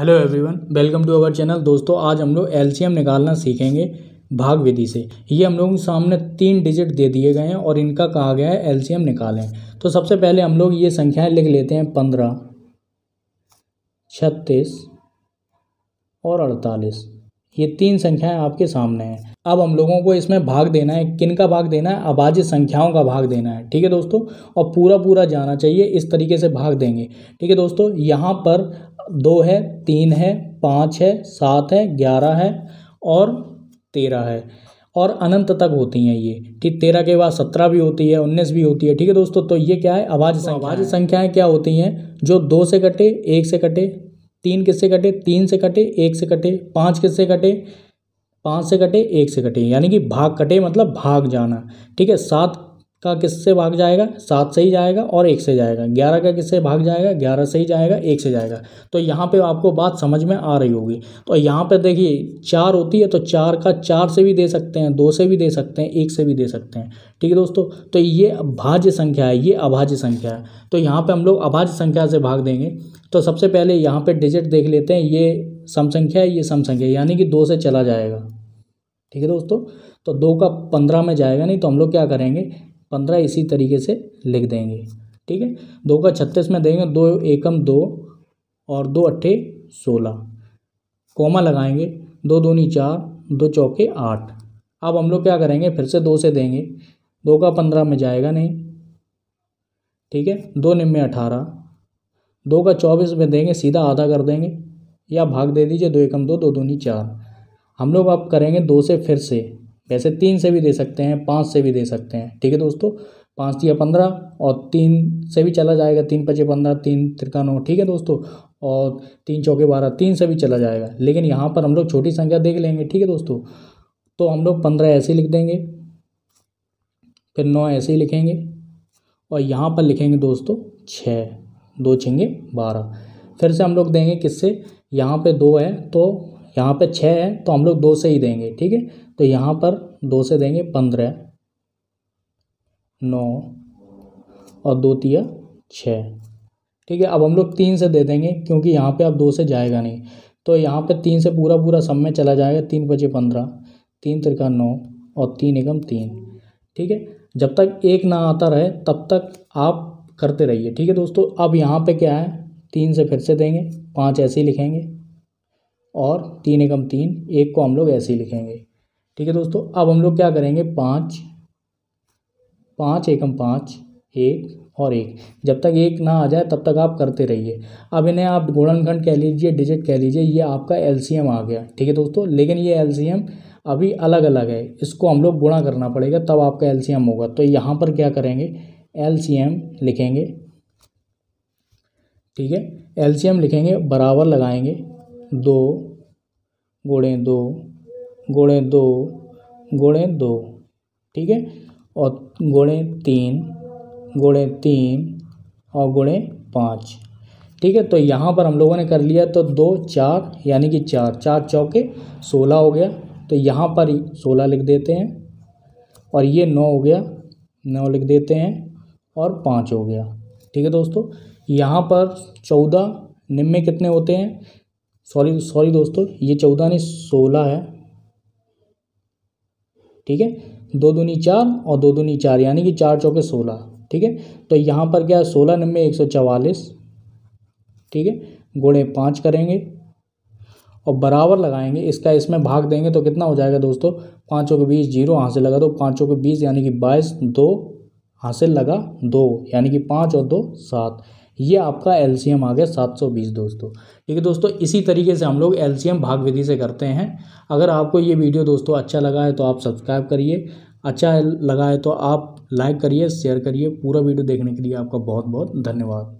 Hello everyone welcome to our channel दोस्तों, आज हम लोग एलसीएम निकालना सीखेंगे भाग विधि से। ये हम लोगों के सामने तीन डिजिट दे दिए गए हैं और इनका कहा गया है एलसीएम निकालें। तो सबसे पहले हम लोग ये संख्याएँ लिख लेते हैं पंद्रह, छत्तीस और अड़तालीस। ये तीन संख्याएँ आपके सामने हैं। अब हम लोगों को इसमें भाग देना है किन का भाग देना है अभाज्य संख्याओं का भाग देना है। ठीक है दोस्तों? और पूरा पूरा जाना चाहिए इस तरीके से भाग देंगे। ठीक है दोस्तों? यहाँ पर दो है तीन है पाँच है सात है ग्यारह है और तेरह है। और अनंत तक होती हैं ये। ठीक तेरह के बाद सत्रह भी होती है उन्नीस भी होती है। ठीक है दोस्तों? तो ये क्या है? अभाज्य संख्या अभाज्य संख्याएँ क्या होती हैं? जो दो से कटे एक से कटे तीन किससे कटे? तीन से कटे, एक से कटे, पाँच किससे कटे? पाँच से कटे, एक से कटे। यानी कि भाग कटे मतलब भाग जाना। ठीक है, सात का किससे भाग जाएगा? सात से ही जाएगा और एक से जाएगा। ग्यारह का किससे भाग जाएगा? ग्यारह से ही जाएगा, एक से जाएगा। तो यहाँ पे आपको बात समझ में आ रही होगी। तो यहाँ पे देखिए, चार होती है तो चार का चार से भी दे सकते हैं, दो से भी दे सकते हैं, एक से भी दे सकते हैं। ठीक है दोस्तों तो ये भाज्य संख्या है, ये अभाज्य संख्या है। तो यहाँ पर हम लोग अभाज्य संख्या से भाग देंगे। तो सबसे पहले यहाँ पर डिजिट देख लेते हैं, ये सम संख्या है, ये सम संख्या यानी कि दो से चला जाएगा। ठीक है दोस्तों? तो दो का पंद्रह में जाएगा, नहीं तो हम लोग क्या करेंगे? पंद्रह इसी तरीके से लिख देंगे। ठीक है? दो का छत्तीस में देंगे, दो एकम दो और दो अट्ठे सोलह। कोमा लगाएँगे, दो दूनी चार, दो चौके आठ। अब हम लोग क्या करेंगे? फिर से दो से देंगे। दो का पंद्रह में जाएगा नहीं। ठीक है? दो निम्न अठारह दो का चौबीस में देंगे, सीधा आधा कर देंगे। या भाग दे दीजिए, दो एकम दो दो दूनी चार। हम लोग अब करेंगे दो से फिर से। वैसे तीन से भी दे सकते हैं, पाँच से भी दे सकते हैं। ठीक है दोस्तों? पाँच या पंद्रह और तीन से भी चला जाएगा। तीन पचे पंद्रह, तीन तिरका नौ ठीक है दोस्तों? और तीन चौके बारह, तीन से भी चला जाएगा। लेकिन यहाँ पर हम लोग छोटी संख्या देख लेंगे। ठीक है दोस्तों? तो हम लोग पंद्रह ऐसे लिख देंगे। फिर नौ ऐसे ही लिखेंगे। और यहाँ पर लिखेंगे दोस्तों छः। दो छिंगे, बारह। फिर से हम लोग देंगे किससे? यहाँ पे दो है तो यहाँ पे छः है तो हम लोग दो से ही देंगे, ठीक है? तो यहाँ पर दो से देंगे पंद्रह। नौ। और दो तिया छः ठीक है, अब हम लोग तीन से दे देंगे, क्योंकि यहाँ पे अब दो से जाएगा नहीं। तो यहाँ पे तीन से पूरा पूरा सब में चला जाएगा, तीन बजे पंद्रह, तीन तिरका नौ और तीन एकम तीन। ठीक है, जब तक एक ना आता रहे, तब तक आप करते रहिए। ठीक है दोस्तों, अब यहाँ पे क्या है? तीन से फिर से देंगे, पाँच ऐसे ही लिखेंगे और तीन एकम तीन, एक को हम लोग ऐसे ही लिखेंगे। ठीक है दोस्तों, अब हम लोग क्या करेंगे? पाँच पाँच एकम पाँच, एक और एक। जब तक एक ना आ जाए, तब तक आप करते रहिए। अब इन्हें आप गुणनखंड कह लीजिए डिजिट कह लीजिए, ये आपका एलसीएम आ गया। ठीक है दोस्तों, लेकिन ये एलसीएम अभी अलग अलग है। इसको हम लोग गुणा करना पड़ेगा, तब आपका एलसीएम होगा। तो यहाँ पर क्या करेंगे? एलसीएम लिखेंगे। ठीक है? एलसीएम लिखेंगे, बराबर लगाएँगे। दो, गुणे दो गुणे दो गुणे दो। ठीक है? और गुणे तीन गुणे तीन और गुणे पाँच। ठीक है? तो यहाँ पर हम लोगों ने कर लिया तो दो, चार, यानी कि चार चार चौके, सोलह हो गया। तो यहाँ पर सोलह लिख देते हैं। और ये नौ हो गया, नौ लिख देते हैं। और पाँच हो गया। ठीक है दोस्तों, यहाँ पर चौदह निम्न में कितने होते हैं? सॉरी सॉरी दोस्तों, ये चौदह नहीं, सोलह है। ठीक है, दो दूनी चार और दो दूनी चार, यानी कि चार चौके सोलह। ठीक है तो यहाँ पर क्या है? सोलह नब्बे एक सौ चवालीस। ठीक है, गुणे पाँच करेंगे और बराबर लगाएँगे, इसका इसमें भाग देंगे तो कितना हो जाएगा दोस्तों? पाँचों के बीस ज़ीरो यहाँ से लगा दो, पाँचों के बीस यानी कि बाईस, दो हासिल लगा दो, यानी कि पाँच और दो, सात। ये आपका एलसीएम आ गया सात सौ बीस दोस्तों। ठीक है दोस्तों, इसी तरीके से हम लोग एलसीएम भाग विधि से करते हैं। अगर आपको ये वीडियो दोस्तों अच्छा लगा है तो आप सब्सक्राइब करिए। अच्छा लगा है तो आप लाइक करिए, शेयर करिए। पूरा वीडियो देखने के लिए आपका बहुत बहुत धन्यवाद।